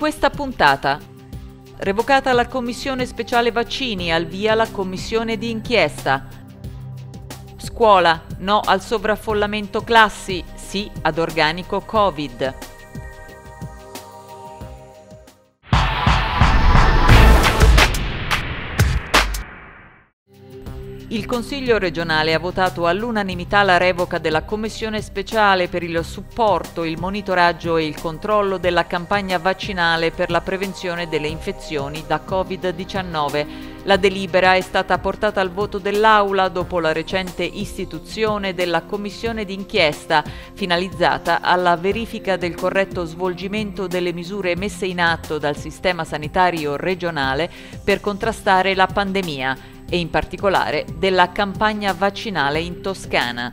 questa puntata. Revocata la commissione speciale vaccini, al via la commissione di inchiesta. Scuola, no al sovraffollamento classi, sì ad organico Covid. Il Consiglio regionale ha votato all'unanimità la revoca della Commissione speciale per il supporto, il monitoraggio e il controllo della campagna vaccinale per la prevenzione delle infezioni da Covid-19. La delibera è stata portata al voto dell'Aula dopo la recente istituzione della Commissione d'inchiesta finalizzata alla verifica del corretto svolgimento delle misure messe in atto dal sistema sanitario regionale per contrastare la pandemia e in particolare della campagna vaccinale in Toscana.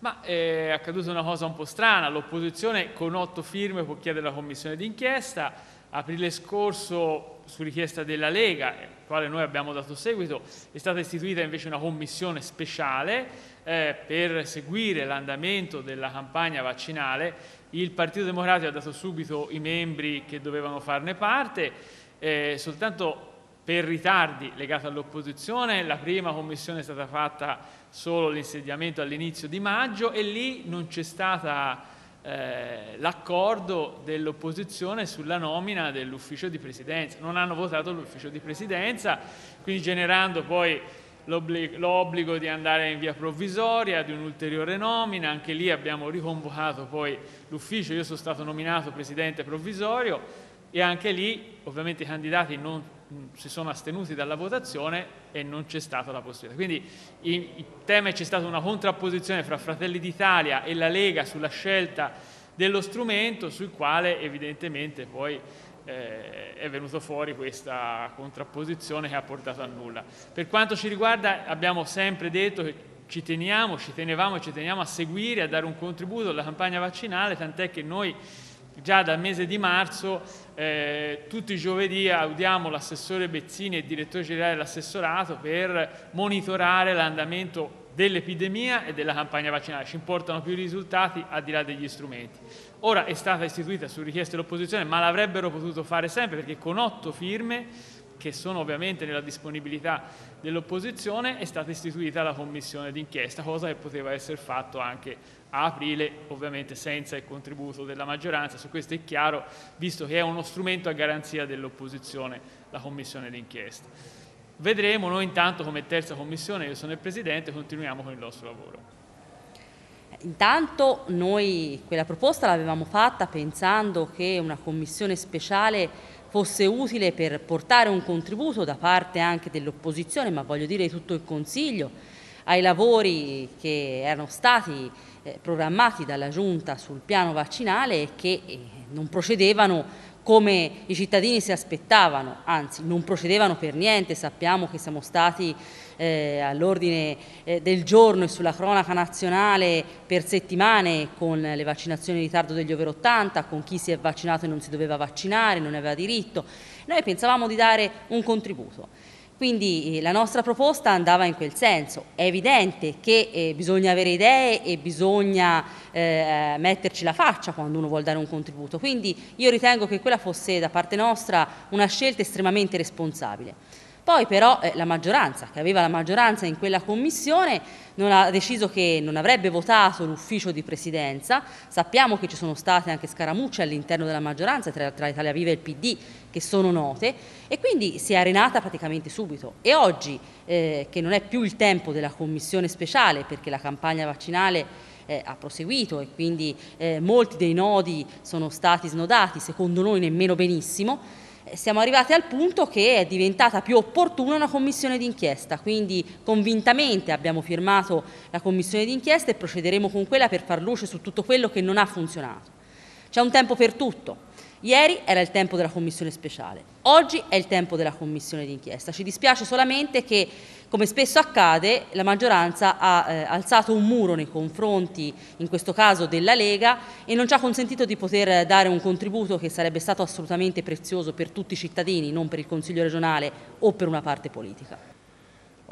Ma è accaduta una cosa un po' strana, l'opposizione con otto firme può chiedere la commissione d'inchiesta, aprile scorso su richiesta della Lega, alla quale noi abbiamo dato seguito, è stata istituita invece una commissione speciale eh, per seguire l'andamento della campagna vaccinale. Il Partito Democratico ha dato subito i membri che dovevano farne parte, eh, soltanto per ritardi legati all'opposizione, la prima commissione è stata fatta solo l'insediamento all'inizio di maggio e lì non c'è stata eh, l'accordo dell'opposizione sulla nomina dell'ufficio di presidenza. Non hanno votato l'ufficio di presidenza, quindi generando poi l'obbligo di andare in via provvisoria, di un'ulteriore nomina, anche lì abbiamo riconvocato poi l'ufficio, io sono stato nominato presidente provvisorio, e anche lì ovviamente i candidati non si sono astenuti dalla votazione e non c'è stata la possibilità. Quindi il tema è c'è stata una contrapposizione fra Fratelli d'Italia e la Lega sulla scelta dello strumento sul quale evidentemente poi eh, è venuto fuori questa contrapposizione che ha portato a nulla. Per quanto ci riguarda abbiamo sempre detto che ci teniamo, ci tenevamo e ci teniamo a seguire, a dare un contributo alla campagna vaccinale, tant'è che noi già dal mese di marzo eh, tutti i giovedì audiamo l'assessore Bezzini e il direttore generale dell'assessorato per monitorare l'andamento dell'epidemia e della campagna vaccinale. Ci importano più i risultati al di là degli strumenti. Ora è stata istituita su richiesta dell'opposizione, ma l'avrebbero potuto fare sempre perché con otto firme che sono ovviamente nella disponibilità dell'opposizione, è stata istituita la commissione d'inchiesta, cosa che poteva essere fatto anche a aprile, ovviamente senza il contributo della maggioranza. Su questo è chiaro, visto che è uno strumento a garanzia dell'opposizione, la commissione d'inchiesta. Vedremo, noi intanto come terza commissione, io sono il Presidente, continuiamo con il nostro lavoro. Intanto noi quella proposta l'avevamo fatta pensando che una commissione speciale fosse utile per portare un contributo da parte anche dell'opposizione, ma voglio dire di tutto il Consiglio, ai lavori che erano stati eh, programmati dalla Giunta sul piano vaccinale e che eh, non procedevano come i cittadini si aspettavano, anzi non procedevano per niente, sappiamo che siamo stati eh, all'ordine eh, del giorno e sulla cronaca nazionale per settimane con le vaccinazioni in ritardo degli over 80, con chi si è vaccinato e non si doveva vaccinare, non aveva diritto. Noi pensavamo di dare un contributo. Quindi eh, la nostra proposta andava in quel senso. È evidente che eh, bisogna avere idee e bisogna eh, metterci la faccia quando uno vuole dare un contributo. Quindi io ritengo che quella fosse da parte nostra una scelta estremamente responsabile. Poi però eh, la maggioranza, che aveva la maggioranza in quella commissione, non ha deciso che non avrebbe votato l'ufficio di presidenza. Sappiamo che ci sono state anche scaramucce all'interno della maggioranza tra, tra Italia Viva e il PD che sono note e quindi si è arenata praticamente subito. E oggi, eh, che non è più il tempo della commissione speciale perché la campagna vaccinale eh, ha proseguito e quindi eh, molti dei nodi sono stati snodati, secondo noi nemmeno benissimo, siamo arrivati al punto che è diventata più opportuna una commissione d'inchiesta, quindi convintamente abbiamo firmato la commissione d'inchiesta e procederemo con quella per far luce su tutto quello che non ha funzionato. C'è un tempo per tutto. Ieri era il tempo della commissione speciale, oggi è il tempo della commissione d'inchiesta. Ci dispiace solamente che, come spesso accade, la maggioranza ha eh, alzato un muro nei confronti, in questo caso, della Lega e non ci ha consentito di poter dare un contributo che sarebbe stato assolutamente prezioso per tutti i cittadini, non per il Consiglio regionale o per una parte politica.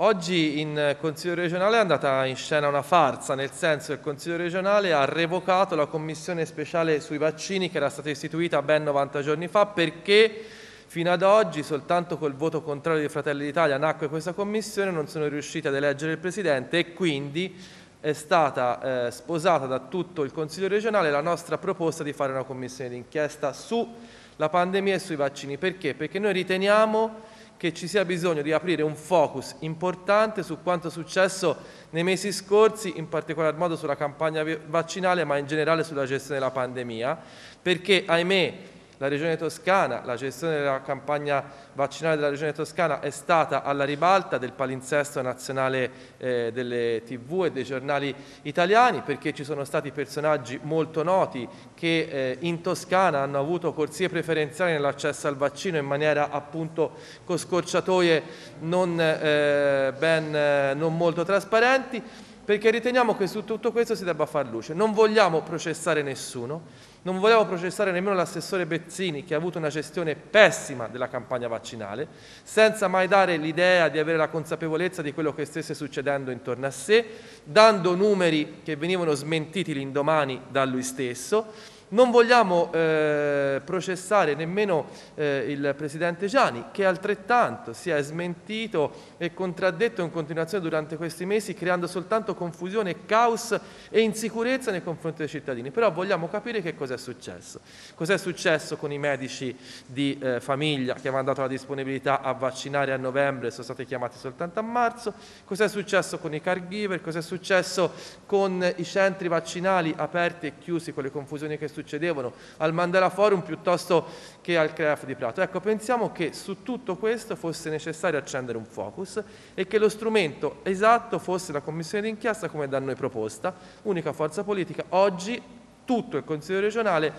Oggi in Consiglio regionale è andata in scena una farsa, nel senso che il Consiglio regionale ha revocato la commissione speciale sui vaccini che era stata istituita ben 90 giorni fa perché fino ad oggi soltanto col voto contrario di Fratelli d'Italia nacque questa commissione, non sono riusciti ad eleggere il Presidente e quindi è stata eh, sposata da tutto il Consiglio regionale la nostra proposta di fare una commissione d'inchiesta sulla pandemia e sui vaccini. Perché? Perché noi riteniamo che ci sia bisogno di aprire un focus importante su quanto è successo nei mesi scorsi, in particolar modo sulla campagna vaccinale, ma in generale sulla gestione della pandemia, perché ahimè la Regione Toscana, la gestione della campagna vaccinale della Regione Toscana è stata alla ribalta del palinsesto nazionale eh, delle tv e dei giornali italiani perché ci sono stati personaggi molto noti che eh, in Toscana hanno avuto corsie preferenziali nell'accesso al vaccino in maniera appunto con scorciatoie non, eh, ben, eh, non molto trasparenti perché riteniamo che su tutto questo si debba far luce. Non vogliamo processare nessuno, non vogliamo processare nemmeno l'assessore Bezzini che ha avuto una gestione pessima della campagna vaccinale, senza mai dare l'idea di avere la consapevolezza di quello che stesse succedendo intorno a sé, dando numeri che venivano smentiti l'indomani da lui stesso non vogliamo eh, processare nemmeno eh, il Presidente Gianni, che altrettanto si è smentito e contraddetto in continuazione durante questi mesi, creando soltanto confusione, caos e insicurezza nei confronti dei cittadini. Però vogliamo capire che cosa è successo. Cos'è successo con i medici di eh, famiglia che avevano dato la disponibilità a vaccinare a novembre e sono stati chiamati soltanto a marzo? Cos'è successo con i caregiver? Cos'è successo con i centri vaccinali aperti e chiusi con le confusioni che succedevano al Mandela Forum piuttosto che al CREAF di Prato. Ecco, pensiamo che su tutto questo fosse necessario accendere un focus e che lo strumento esatto fosse la commissione d'inchiesta come da noi proposta, unica forza politica. Oggi tutto il Consiglio regionale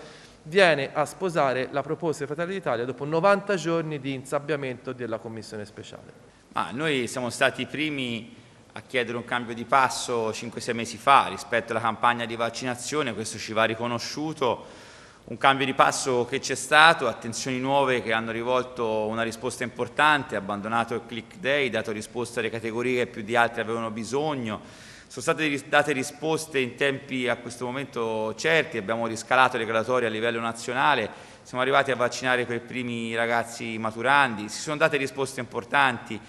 viene a sposare la proposta di Fratelli d'Italia dopo 90 giorni di insabbiamento della commissione speciale. Ma noi siamo stati i primi a chiedere un cambio di passo 5-6 mesi fa rispetto alla campagna di vaccinazione, questo ci va riconosciuto, un cambio di passo che c'è stato, attenzioni nuove che hanno rivolto una risposta importante, abbandonato il click day, dato risposta alle categorie che più di altre avevano bisogno, sono state date risposte in tempi a questo momento certi, abbiamo riscalato le graduatorie a livello nazionale, siamo arrivati a vaccinare per primi ragazzi maturandi, si sono date risposte importanti,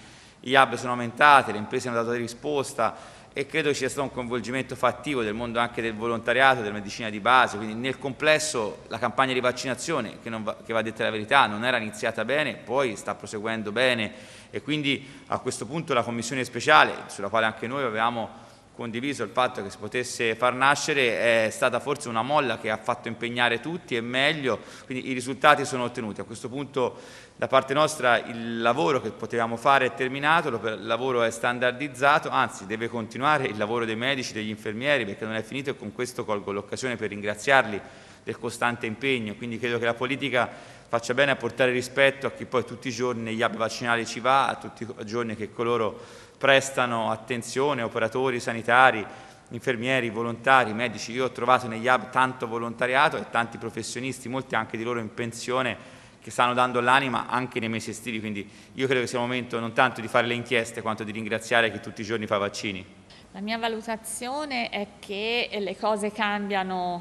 gli hub sono aumentati, le imprese hanno dato risposta e credo ci sia stato un coinvolgimento fattivo del mondo anche del volontariato, della medicina di base, quindi nel complesso la campagna di vaccinazione, che, va, che va detta la verità, non era iniziata bene, poi sta proseguendo bene. E quindi a questo punto la commissione speciale, sulla quale anche noi avevamo condiviso il fatto che si potesse far nascere è stata forse una molla che ha fatto impegnare tutti e meglio, quindi i risultati sono ottenuti. A questo punto da parte nostra il lavoro che potevamo fare è terminato, il lavoro è standardizzato, anzi deve continuare il lavoro dei medici, degli infermieri perché non è finito e con questo colgo l'occasione per ringraziarli del costante impegno, quindi credo che la politica faccia bene a portare rispetto a chi poi tutti i giorni negli hub vaccinali ci va, a tutti i giorni che coloro prestano attenzione, operatori sanitari, infermieri, volontari, medici. Io ho trovato negli hub tanto volontariato e tanti professionisti, molti anche di loro in pensione, che stanno dando l'anima anche nei mesi estivi, quindi io credo che sia il momento non tanto di fare le inchieste quanto di ringraziare chi tutti i giorni fa vaccini. La mia valutazione è che le cose cambiano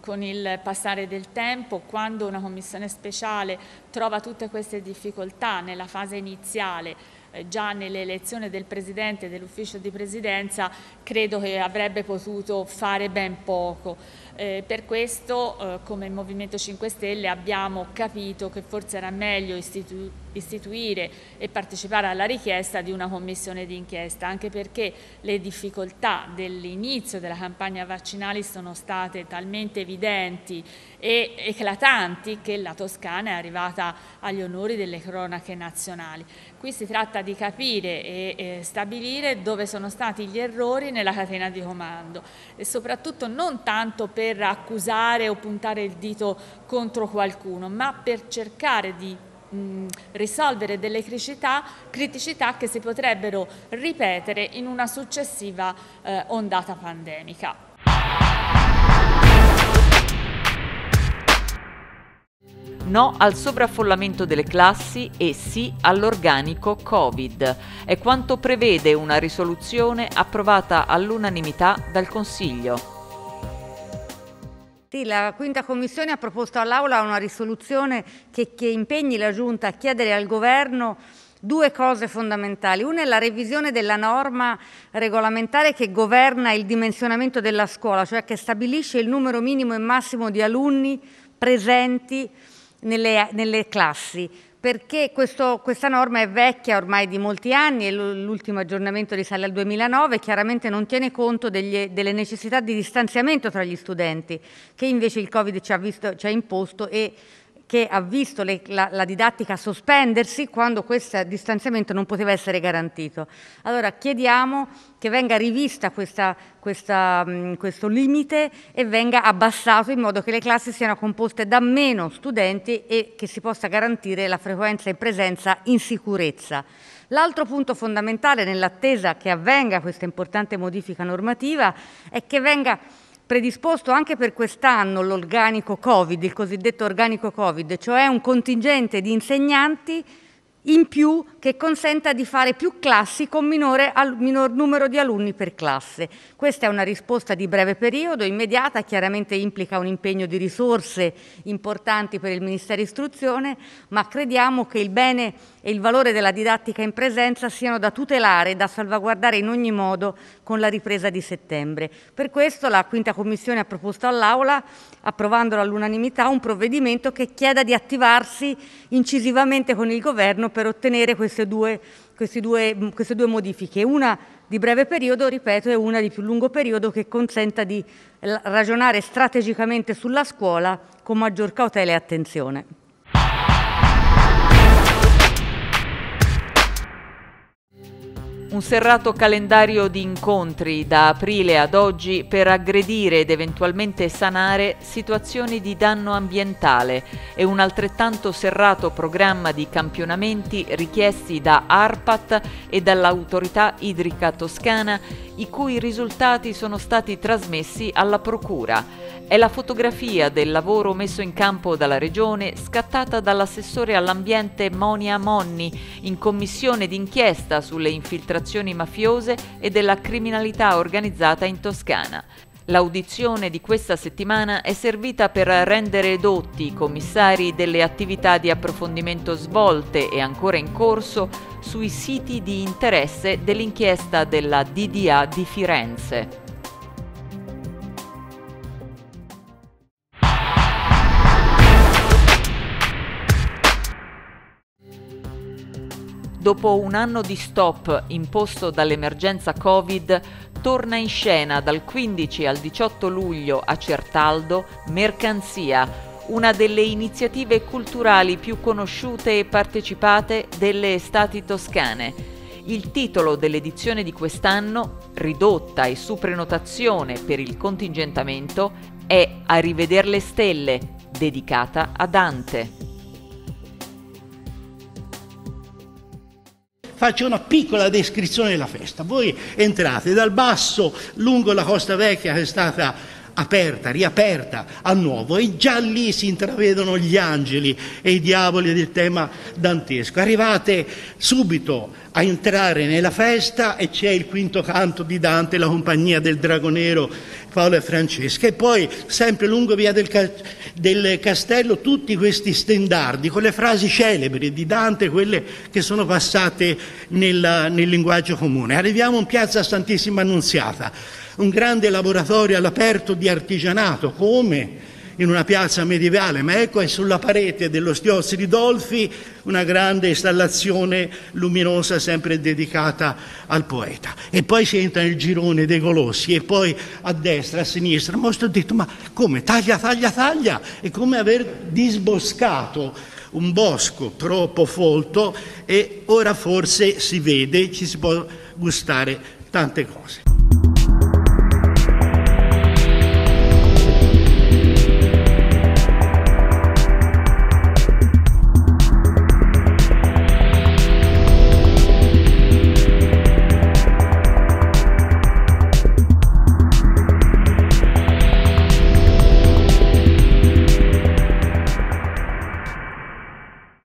con il passare del tempo, quando una commissione speciale trova tutte queste difficoltà nella fase iniziale, eh, già nell'elezione del Presidente dell'ufficio di Presidenza, credo che avrebbe potuto fare ben poco. Eh, per questo, eh, come Movimento 5 Stelle, abbiamo capito che forse era meglio istituire istituire e partecipare alla richiesta di una commissione d'inchiesta, anche perché le difficoltà dell'inizio della campagna vaccinale sono state talmente evidenti e eclatanti che la Toscana è arrivata agli onori delle cronache nazionali. Qui si tratta di capire e, e stabilire dove sono stati gli errori nella catena di comando e soprattutto non tanto per accusare o puntare il dito contro qualcuno, ma per cercare di mh, risolvere delle criticità, criticità, che si potrebbero ripetere in una successiva eh, ondata pandemica. No al sovraffollamento delle classi e sì all'organico Covid. È quanto prevede una risoluzione approvata all'unanimità dal Consiglio. Sì, la quinta commissione ha proposto all'Aula una risoluzione che, che impegni la Giunta a chiedere al Governo due cose fondamentali. Una è la revisione della norma regolamentare che governa il dimensionamento della scuola, cioè che stabilisce il numero minimo e massimo di alunni presenti nelle, nelle classi perché questo, questa norma è vecchia ormai di molti anni e l'ultimo aggiornamento risale al 2009, chiaramente non tiene conto degli, delle necessità di distanziamento tra gli studenti che invece il Covid ci ha, visto, ci ha imposto e che ha visto le, la, la, didattica sospendersi quando questo distanziamento non poteva essere garantito. Allora chiediamo che venga rivista questa, questa, mh, questo limite e venga abbassato in modo che le classi siano composte da meno studenti e che si possa garantire la frequenza e presenza in sicurezza. L'altro punto fondamentale nell'attesa che avvenga questa importante modifica normativa è che venga predisposto anche per quest'anno l'organico Covid, il cosiddetto organico Covid, cioè un contingente di insegnanti in più che consenta di fare più classi con minore, minor numero di alunni per classe. Questa è una risposta di breve periodo, immediata, chiaramente implica un impegno di risorse importanti per il Ministero Istruzione, ma crediamo che il bene e il valore della didattica in presenza siano da tutelare e da salvaguardare in ogni modo con la ripresa di settembre. Per questo la quinta commissione ha proposto all'Aula, approvandolo all'unanimità, un provvedimento che chieda di attivarsi incisivamente con il Governo per ottenere queste due, queste due, queste due modifiche, una di breve periodo, ripeto, e una di più lungo periodo che consenta di ragionare strategicamente sulla scuola con maggior cautela e attenzione. Un serrato calendario di incontri da aprile ad oggi per aggredire ed eventualmente sanare situazioni di danno ambientale. E un altrettanto serrato programma di campionamenti richiesti da ARPAT e dall'autorità idrica toscana i cui risultati sono stati trasmessi alla Procura. È la fotografia del lavoro messo in campo dalla Regione scattata dall'assessore all'ambiente Monia Monni in commissione d'inchiesta sulle infiltrazioni mafiose e della criminalità organizzata in Toscana. L'audizione di questa settimana è servita per rendere edotti i commissari delle attività di approfondimento svolte e ancora in corso sui siti di interesse dell'inchiesta della DDA di Firenze. Dopo un anno di stop imposto dall'emergenza Covid, torna in scena dal 15 al 18 luglio a Certaldo Mercanzia, una delle iniziative culturali più conosciute e partecipate delle estati toscane. Il titolo dell'edizione di quest'anno, ridotta e su prenotazione per il contingentamento, è A rivedere le stelle, dedicata a Dante. Faccio una piccola descrizione della festa. Voi entrate dal basso lungo la Costa Vecchia che è stata aperta, riaperta a nuovo e già lì si intravedono gli angeli e i diavoli del tema dantesco. Arrivate subito a entrare nella festa e c'è il quinto canto di Dante, la compagnia del Dragonero Paolo e Francesca. E poi sempre lungo via del, del castello tutti questi stendardi con le frasi celebri di Dante, quelle che sono passate nel, nel linguaggio comune. Arriviamo in piazza Santissima Annunziata, un grande laboratorio all'aperto di artigianato, come in una piazza medievale, ma ecco è sulla parete dello Stiozzi di Dolfi una grande installazione luminosa sempre dedicata al poeta. E poi si entra nel girone dei Colossi e poi a destra, a sinistra. Ma ho detto, ma come? Taglia, taglia, taglia! È come aver disboscato un bosco troppo folto e ora forse si vede, ci si può gustare tante cose.